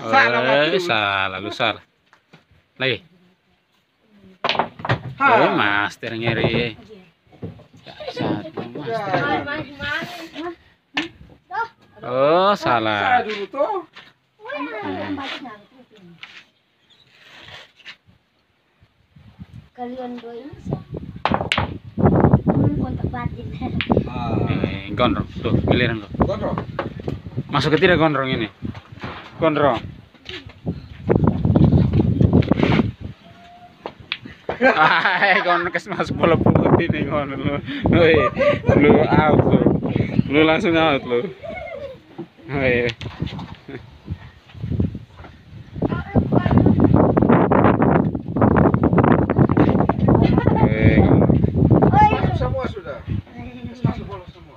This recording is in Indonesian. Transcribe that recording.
Salah lu salah. Lagi. Eh, master ngeri. Oh, salah. dulu tuh. Kalian dua ini Hmm. Eh, gondrong. Tuh, giliran. Gondrong. Masuk ke tidak gondrong ini? కొనరా kon kes mas bola putih nih kon lu lu out lu. Lu langsung out lu. Hei, semua sudah. Semua.